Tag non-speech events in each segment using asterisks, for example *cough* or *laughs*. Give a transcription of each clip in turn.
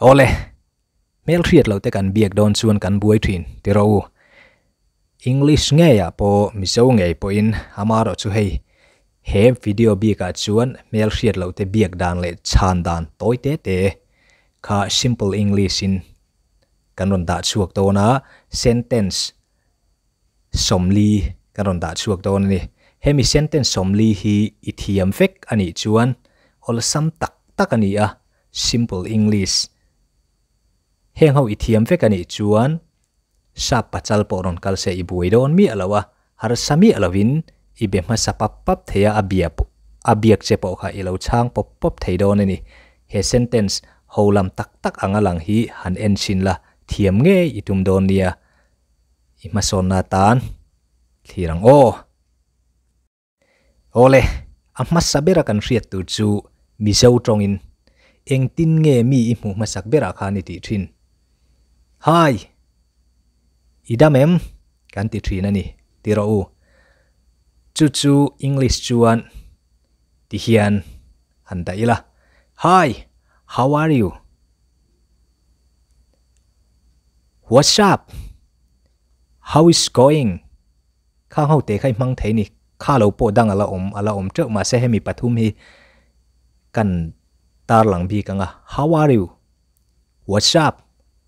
ole, mel riat lo te kan biak don chuan kan buai thin ti ro english nge ya po mi zo nge po in amaro chu hei. He video bi ka chuan, mel riat lo te biak dan le chan dan toy te te. Kha simple english in. Kan ron da chuak to na, sentence somli kan ron da chuak to ni. Hemi sentence somli hi ithiam vek ani chuan. Ol sam tak tak ani a. Simple english. Heng ho ithiam vek ani chuan sa pachal poron kal se ibui don mi alawa har sami alawin ibe ma sapap pap theya abia abiak che po kha chang pop pop thei don ani. He sentence holam tak tak angalang hi han en shin la thiam nge itum don nia. Ima son na tan. Thirang o. Ole amma sabera kan riat tu chu mi zo tongin. Eng tin nge mi i mu masak bera khani ti thin Hi อีดามเอ็มกันติทรีนั่นนี่ติโรอูจู่จู่อังกฤษจวนติเฮียนฮันตาอีละ Hi how are you What's up How is going ข้าเฮาเตะใครมั่งเทนี่ข้าเราโปดังอะไรอมอะไรอมเจ้ามาเซให้มีปฐุมีกันตาหลังบีกังอะ How are you What's up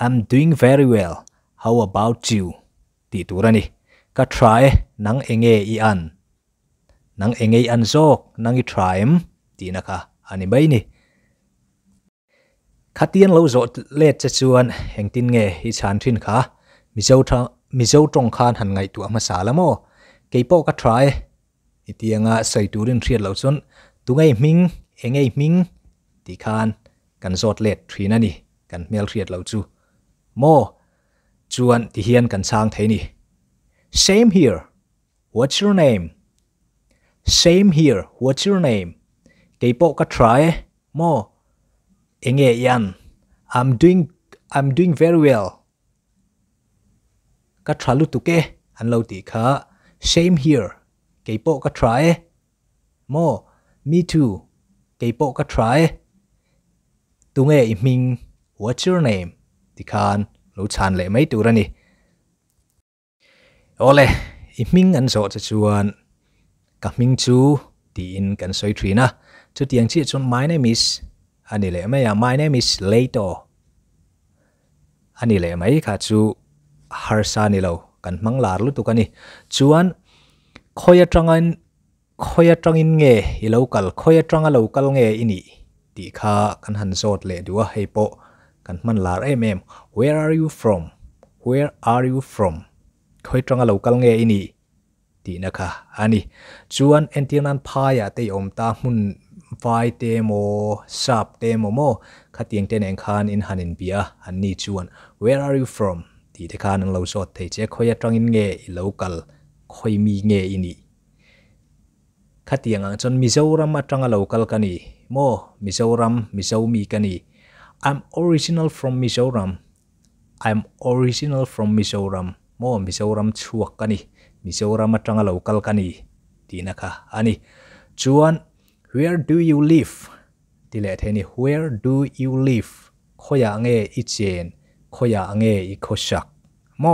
i'm doing very well. How about you? Ti turani ka try e, nang enge i an. Nang enge i an zok, nang i try em. Ti na ka ani bay ni khatian lo zo le che chuan heng tin nge hi chan thin kha. Mi zo tha, mi tong khan han ngai tu ama sa lamo ke po ka try e. itianga sai turin thriat lo chon tu ngai ming enge ming ti khan, kan zot let thina ni kan mel thriat lo chu mo, chuan ti hian kan sang thế ni same here. What's your name? Same here. What's your name? Ke po ka try mo enge yan i'm doing i'm doing very well. Ka tralu tu ke an lo ti kha same here. Ke po ka try mo, me too. Ke po ka try tu nge i ming what's your name? ติคานลูชานเละไม่ตูวนี่โอเลอิมิงอันโซจะชวนกับมิงจูตีอินกันสวยทรีนะจุดียงชี้ชนไม้ในมิสอันนี้เลยไม่อะไม้ในมิสเลโตอันนี้เลยไม่ค่ะจูฮาร์ซานี่เกันมังลาลุตุกันนี่ชวนคอยจังอินคอยจังอินเงยอีเลวกัลคอยจังอเลวกัลเงยอินี่ตีข้ากันหันโซดเลยดูว่าให้โป kan man lar em em. Where are you from? Where are you from? Khoi tranga local nge ini ti na kha ani chuan entian pha ya à, te om ta mun vai te mo sap te mo mo khatiang ten eng khan in hanin bia. À An ni chuan. Where are you from? Ti te khan lo so te che khoya à tangin nge i local khoi mi nge ini khatiang ang chon mizoram atanga local kani mo mizoram mizomi kani I'm original from Mizoram I'm original from Mizoram โม Mizoram ชัวกันนี่ Mizoram มาจังเราคัลกันนี่ดีนะคะอันนี้ชวน where do you live ดีเลยทีนี่ where do you live ข้อยางเงอีเจนข้อยางเงอีโคชักโม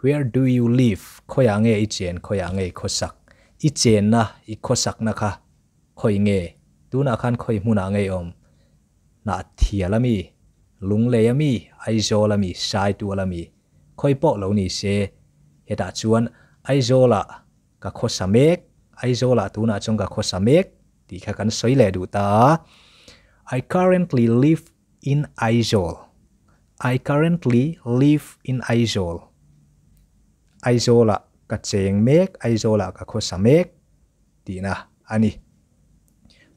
where do you live ข้อยางเงอีเจนข้อยางเงอีโคชักอีเจนนะอีโคชักนะคะข้อยเงดูนะคันข้อยมุนาเงอม sai tu alami khoi po lo ni se. Heta chuan, aizola ka khosamek, aizola tu na chong ka khosamek. Ti kha kan soile du ta. I currently live in Aizol. I currently live in Aizol. Aizola ka cheng mek, Aizola ka khosamek. Ti na, ani.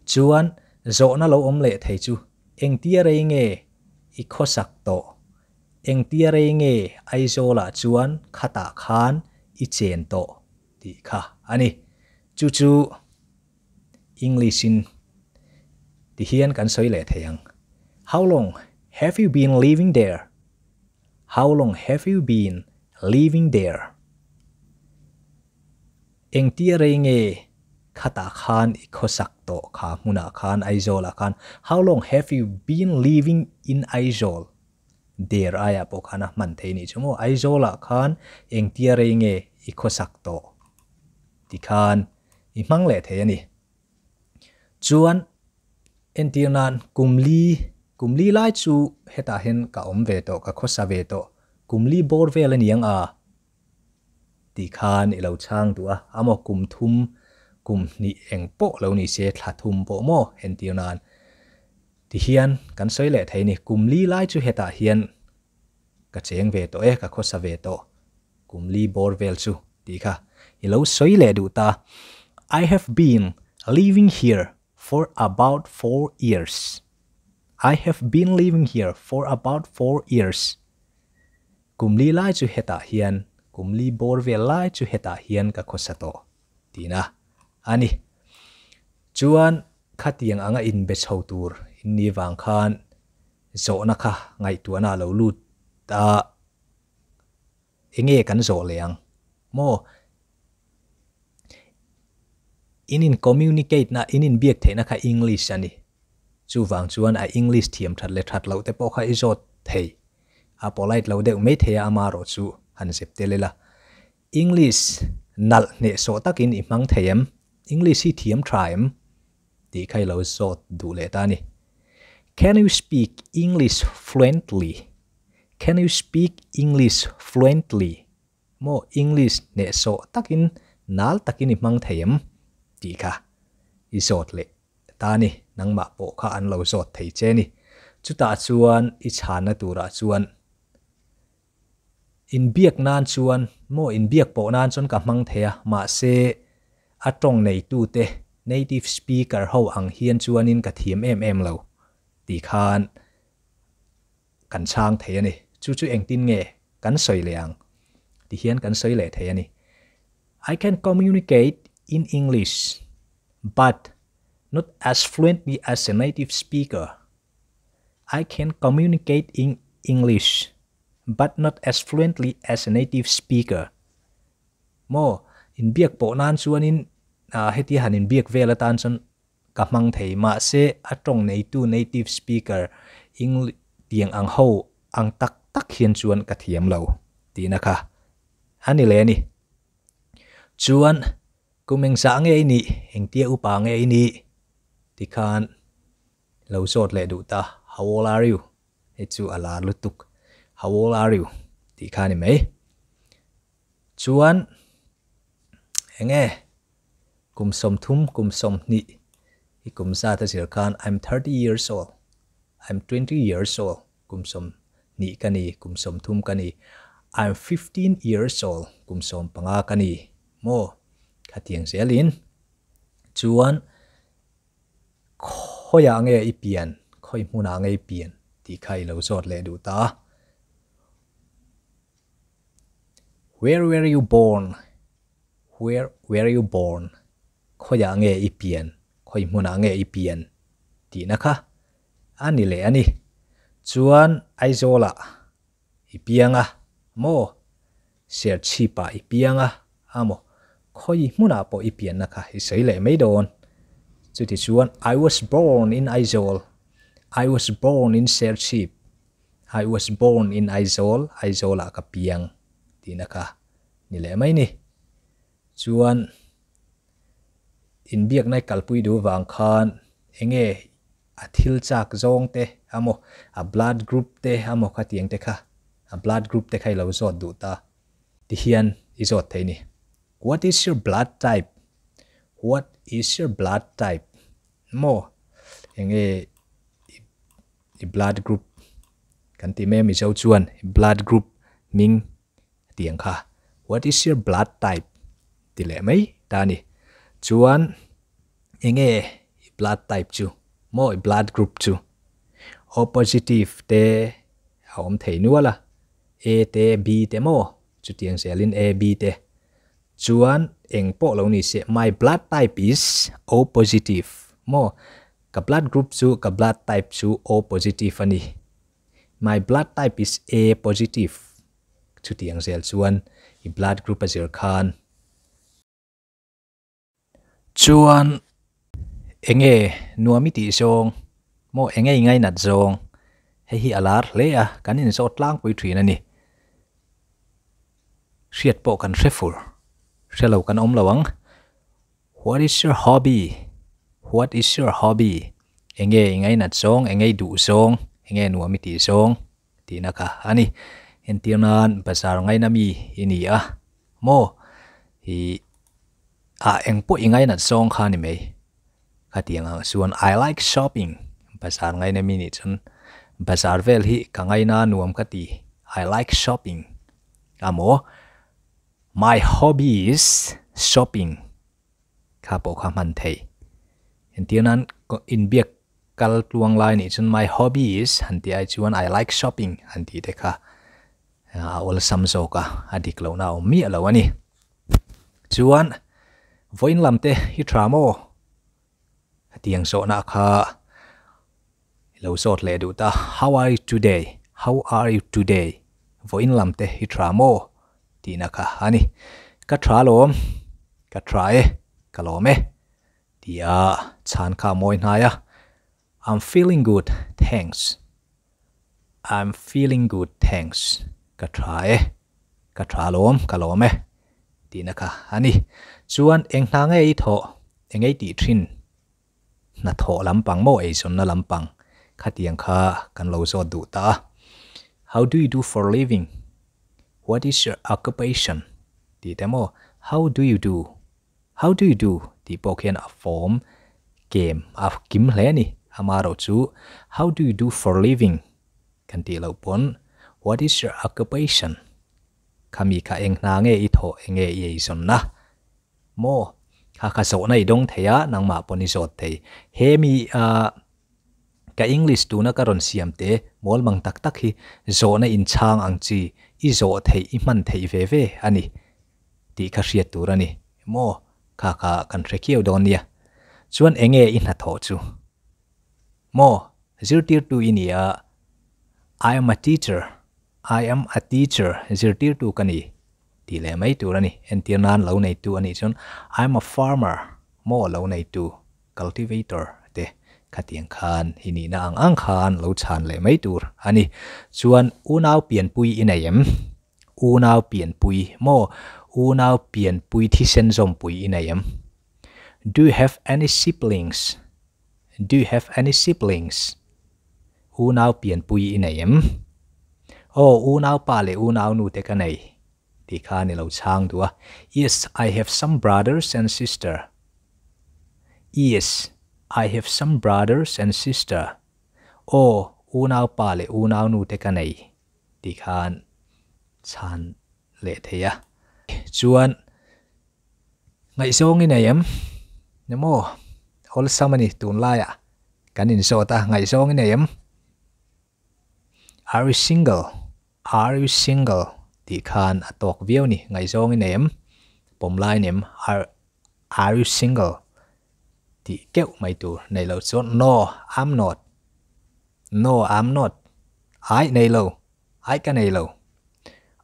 Chuan, zo na lo om le thei chu. เองตีเรงเงอีโคสักโตเองตีเรงเงไอโซลาจวนคาตาคานอีเจนโตดีค่ะอันนี้จู่ๆอังกฤษินที่เฮียนกันสวยเลยทียง How long have you been living there How long have you been living there เองตีเรงเง khata khan ikhosak to kha muna khan, aizola khan. How long have you been living in aizol? There aya po khana ah, man thei ni chumo aizola khan, eng tia re nge i to ti khan i mang le the ani chuan, en tir kumli kumli lai chu heta hen ka om ve to, ka khosa ve to. Kumli bor vel ani yang a ah. ti khan e ilo chang tu a amo kum thum kum ni eng po lo ni se thla thum po mo hen tir nan. Ti hian kan soi le thei ni kum li lai chu heta hian ka cheng ve to e ka kho sa ve to. Kum li bor vel chu, ti kha. I lo soi le du ta. I have been living here for about 4 years. I have been living here for about 4 years. Kum li lai chu heta hian, kum li bor vel lai chu heta hian ka kho sa to. Ti na ani. Chuan khatiang anga in be chho tur in ni wang khan. Zo na kha ngai tu na lo lu ta enge kan zo leang. Mo. Inin communicate na inin biak the na kha english ani. Chu wang chuan a english thiam that le that lo te po kha izot thei a polite lo de me the ama ro chu. Han sep te lela english nal ne so takin i mang theyam English hi thiam traim ti khai lo zot du le ta ni Can you speak English fluently? Can you speak English fluently? Mo English ne so takin, nal takin i mang thayam ti kha i zot le ta ni, nang ma po kha an lo zot thei che ni chu ta chuan, i chhana tura chuan in biak nan chuan, mo in biak po nan chon ka mang theya ma se atong nei tu te. Native speaker ho ang hian chuanin ka thiam em em lo. Ti khan. Kan chang the ani chu chu eng tin nge. Kan soi leang ti hian kan soi le the ani i can communicate in english, but not as fluently as a native speaker. I can communicate in english, but not as fluently as a native speaker. Mo in biak po nan chuanin a ah, heti hanin biak vela tan chon ka mang thei ma se atong nei tu native speaker, ing tiang ang ho, ang tak tak hian chuan ka thiam lo. Ti na kha ani le ni. Chuan kumeng sa nge ni eng tia upa nge ni ti khan, lo sot le du ta how old are you e chu ala lutuk. How old are you ti khan ni mai chuan enge kum som thum kum som ni i kum sa ta sir khan i'm 30 years old. I'm 20 years old. Kum som ni kani kum som thum kani i'm 15 years old. Kum som panga kani mo khatiang selin chuan khoya nge i pian. Khoi muna nge i pian. Ti khai lo zot le du ta. Where were you born? Where were you born? khoya nge ipian khoi muna nge ipian ti na kha ani le ani chuan aizola ipianga mo ser chipa ipianga amo? khoi muna po ipian na kha isai le mai don chu ti chuan i was born in aizol. I was born in ser chip i was born in aizol. Aizola ka piang. ti na kha ni le mai ni ชวนอินเบียกในกัลปุยดูวางคานเองเออาทิลจากจงเตะอโมอาบลัดกรุ๊ปเตะอโมขัดเตียงเตะค่ะอาบลัดกรุ๊ปเตะใครเราจอดดูตาที่เฮียนอีสอดเทนี่ what is your blood type what is your blood type โมเองเออี blood group กันที่แม่มีเจ้าชวนบลัดกรุ๊ปมิงเตียงค่ะ what is your blood type tỷ lệ mấy? Ta nè chuan enge blood type chu. Mỗi blood group chu. O positive te à, hom thấy nữa là a e te, b te mo chu sẽ lên a b te. Chuan anh po lâu ni sẽ my blood type is o positive. Mo ka blood group chu, ka blood type chu o positive ani. My blood type is a positive. Chu tiếng sẽ chuan, i blood group a zir khan chuan. Enge nuami ti song. Mo enge ngai nat zong he hi alar le a. Kan in so tlang pui thrin ani. Riat po kan hrefur. Hrelo kan om lawang. What is your hobby? What is your hobby? Enge ngai nat zong enge du zong enge nuami ti zong ti na ka ani. En tirnan pasar ngai na mi. Ini a. Mo, hi a eng po ingai nat song kha ni mai kha tiang suan, i like shopping. Bazar ngai na mi ni chun. Bazar vel hi ka ngai na nuam ka ti. I like shopping. Amo my hobby is shopping. Kha po kha man thei. En tirnan in biak kal tuang lai ni chun, my hobby is, han ti ai chuan, i like shopping. Han ti te kha. A ol sam zo ka. Adik lo na mi alo ani. Chuan voin lamte hi tramo tiang so na kha lo sot le du ta how are you today how are you today voin lamte hi tramo ti na kha ani ka tra lom ka tra e ka lo me tia chan kha moi na ya i'm feeling good thanks i'm feeling good thanks ka tra e ka tra lom ka lo me ti na kha ani ส่วนเองนางไอ้ทอเองไอ้ตีทินนัทอลำปังโมเอ้ชนนาลำปังขัดยังข้ากันเราโซดูตา how do you do for living what is your occupation ดีแต่โม how do you do how do you do ดีโปเคนอัฟฟอร์มเกมอัฟกิมเลนี่อามาเราจู how do you do for living กันตีเราปน what is your occupation ขามีข้าเองนางไอ้ทอเองไอ้ไอ้ชนนะ โมคาคาโซในดงเทียนางมาปนิสดเทเฮมีอ่า ka english tu na karon siam te mol mang tak tak hi zo na in chang ang chi i zo thei i man thei ve ve ani ti kha hria tu rani mo kha kha kan re kiu don nia chuan enge in ha tho chu mo zir tier tu in ya i am a teacher. I am a teacher. zir tier tu kani ตีเลไม่ตัวนี่เอ็นตีนันเราในตัวนี่ชน I'm a farmer ม่เหล่าในตัว cultivator เดขัดยังคานฮินีนางอังคานเราชันเลยไม่ตัวอันนี้ชวนอูนาวเปลี่ยนปุยอินเอยมอูนาวเปลี่ยนปุยม่อูนาวเปลี่ยนปุยที่เซนซอมปุยอินเอยม Do you have any siblings Do you have any siblings อูนาวเปลี่ยนปุยอินเอยมโอ้อูนาวป่าเลยอูนาวนูเตกันไหน kha ni lo chang tua à. yes, i have some brothers and sister. Yes, i have some brothers and sister. O u nau pa le u nau nu te ka nei. Thì khan chan le the ya à. chuan ngai song in ayam nemo hol samani tun la ya à. kanin so ta ngai song in ayam are you single? Are you single? Ti khan atok viau ni, ngai zong in em pom lai nem, are are you single? Ti keu mai tu nei lo chon no, i'm not. No, i'm not. Ai nei lo ai ka nei lo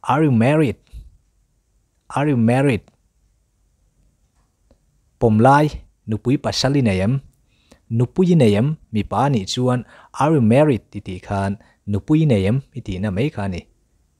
are you married? Are you married? Pom lai nụ pui pasali nei em. Nụ pui nei em, mi pa ni chuan, are you married? Ti ti khan nụ pui nei em thì ti na mai kha ni.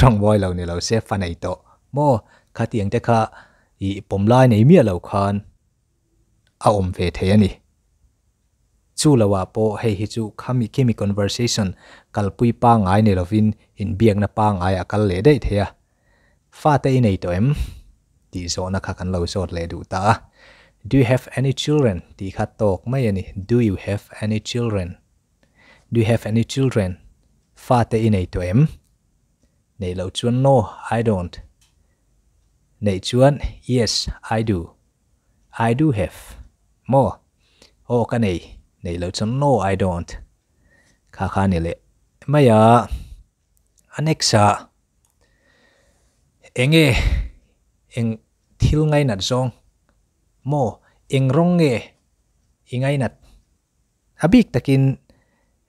ตรงไว้เราเนี่ยเราเซฟฟันไอโตโมคาเตียงจะคาอีปมลายในเมียเราคานอาอมเฟเทียนี่จู่ละว่าโปให้ฮิจูคามีเคมี conversation กัลปุยป้างไอเนี่ยเราฟินหินเบียงนะป้างไออากัเลได้เทียฟาเตในโตัเอ็มดีโซนะคะกันเราโซดเลยดูตา Do you have any children ดีคัดตกไม่ยนี่ Do you have any children Do you have any children ฟาเตในโตัเอ็ม nei lo chuan no, i don't. Nei chuan yes, i do. I do have more. O ka nei nei lo chuan no, i don't. Kha kha ni le maya à, anexa enge eng thil ngay nat zong. Mo, eng rong nge ingai nat abik à, takin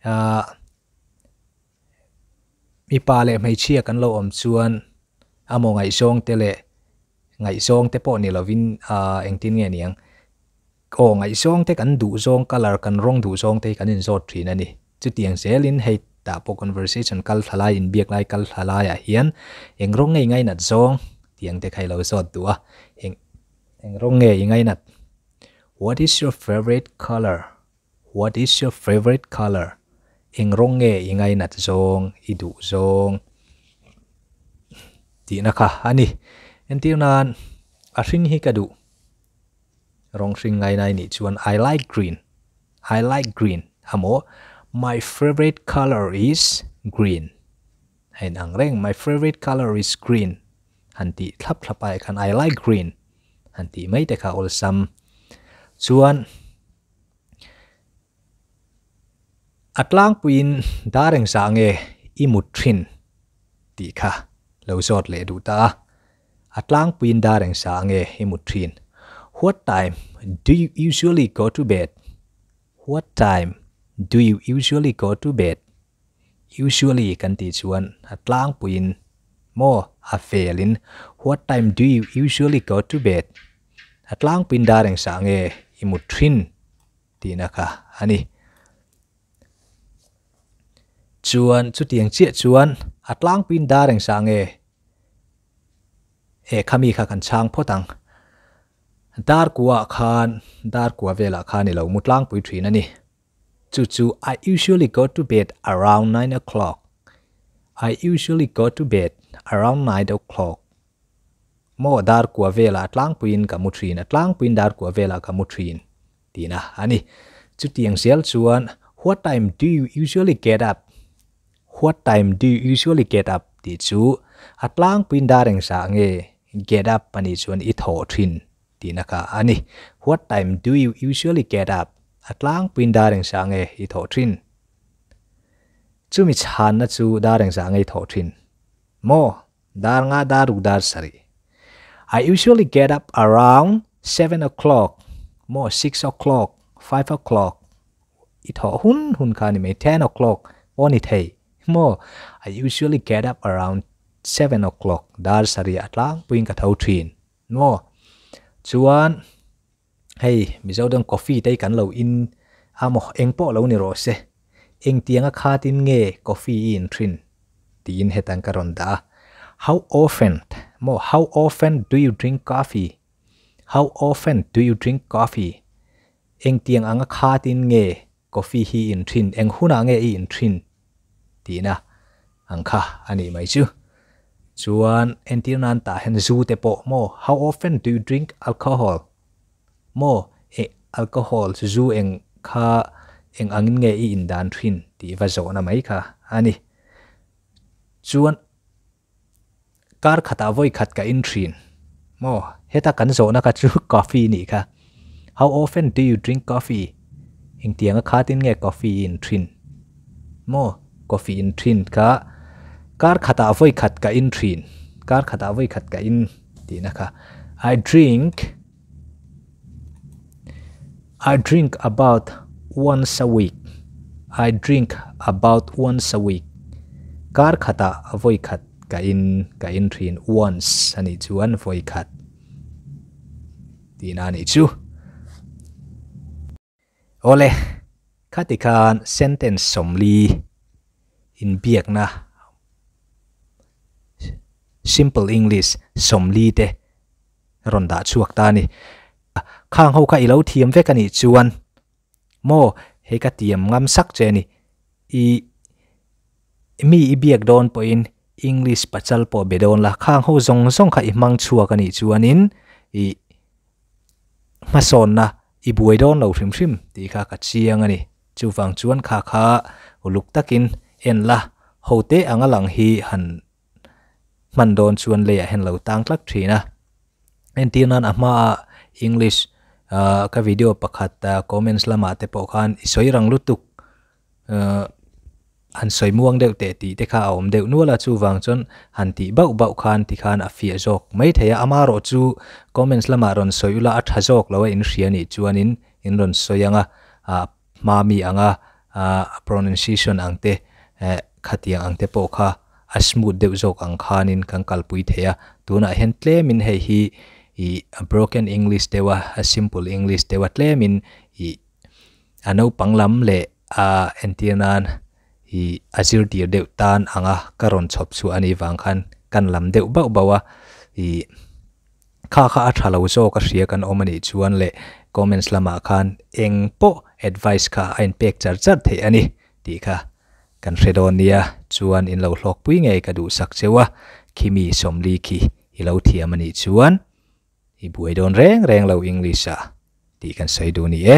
à, มีปาเล่ไม่เชี่ยกันโลอมชวนอามองไงซองเตเลไงซองเตปอนี่เราวินอ่าเองทินเงี้ยนี่ยงโอ้ไงซองเตกันดูซองกัลกันร้องดูซองเตกันอินโซทรีนั่นนี่จุดเตียงเซลินให้ตาปอ conversation กัลทลายอินเบียกไลกัลทลายอะเฮียนเองร้องไงไงนัดซองเตียงเตใครเราสอดตัวเองเองร้องไงไงนัด what is your favorite color what is your favorite color เอิงร้องเงอิงไงนัดจงอิดุจงดีนะคะอันนี้เอ็นที่นั้นอาชิงฮิกรดูรองชิงไงในนี้ชวน I like green I like green ฮะโม my favorite color is green เห็นอังเร่ง my favorite color is green หันติทับทับไปคัน I like green หันติไม่แต่ค่ะ all some ชวน atlang puin dareng sa nge imut thin ti kha lo zot le du ta atlang puin dareng sa nge imut thin what time do you usually go to bed what time do you usually go to bed usually kan ti chuan atlang puin mo a felin what time do you usually go to bed atlang puin dareng sa nge imut thin ti na kha ani chuan, chu tiang chia chuan atlang pin dareng sang e e khami kha kan chang photang dar kuwa khan, dar kuwa vela khan ni lo mutlang pui thin ani. Chu chu, i usually go to bed around 9 o'clock. I usually go to bed around 9 o'clock. Mo dar kuwa vela atlang puin ka mutrin atlang puin dar kuwa vela ka mutrin tina, ani. Chu tiang sel chuan, what time do you usually get up? what time do you usually get up ติจูอัตลางปินดาเรงสางเอ get up ปนิชวนอิทอทินตีนะคะอันนี้ what time do you usually get up อัตลางปินดาเรงสางเออิทอทินจูมิชานนะจูดาเรงสางเออิทอทินโมดาร์งาดารุดาร์สรี I usually get up around 7 o'clock โม6 o'clock 5 o'clock อิทอหุนหุนคานิเม10 o'clock โอนิเทย mo I usually get up around 7 o'clock. Dar sari atlang puing ka thau thin. Mo chuan, hey, mi zo dang coffee tay kan lo in. Amo eng po lo ni ro se. Eng tianga kha tin nge, coffee in thin. Tin hetan karon da. How often, mo, how often do you drink coffee? How often do you drink coffee? Eng tiang anga kha tin nge, coffee hi in thin. Eng huna nge in thin tina. Ang kha ani mai chu chuan entir nan ta hen zu te po mo how often do you drink alcohol? Mo e alcohol zu eng kha, eng angin nge i in dan thin ti va zo na mai kha ani chuan kar khata voi khat ka in thin mo heta kan zo na ka chu *laughs* coffee ni kha. How often do you drink coffee? Ing tiang kha tin nge coffee in thin mo coffee in thin ka kar khata voi khat ka in thin kar khata voi khat ka in ti na ka i drink i drink about once a week i drink about once a week kar khata voi khat ka in ka in thin once ani chuan voi khat ti na ni chu ole khatikan sentence somli in biak na simple english somli te ronda chuak ta ni khang ho ka ilo thiam ve kani chuan mo he ka tiam ngam sak che ni i mi i biak don po in english pachal po bedon la khang ho zong zong kha i mang chua ka ni chuanin i mason na i buai don lo thrim thrim ti kha ka chiang ani chu wang chuan kha kha uluk takin en la ho te anga lang hi han man don chuan le hen lo tang tlak thina en tinan ama english ka video pakhat comments lama te po khan isoi rang lutuk han soi muang deuh te ti te kha om deuh nuala chu wang chon han ti bau bau khan ti khan a fia jok. Mai theya ama ro chu comments lama ron soi ula a tha jok lo in riani chuanin in ron soyanga a mami anga a pronunciation angte khatia ang te po kha asmu deu jok ang khanin kan kalpui theya tuna hen tle min he hi i a broken english dewa a simple english dewa tle min i ano panglam le a entianan i azir dir deu tan anga karon chop chu ani wang khan kan lam deu bau bawa i kha kha a thalo zo ka ria kan omani chuan le comments lama khan eng po advice kha pek char char the ani ti kha kan hredon nia chuan in lo hlok pui nge ka du sak chewa khimi somli khi i lo thiamani chuan i buai don reng reng lo english a ti kan sai du ni e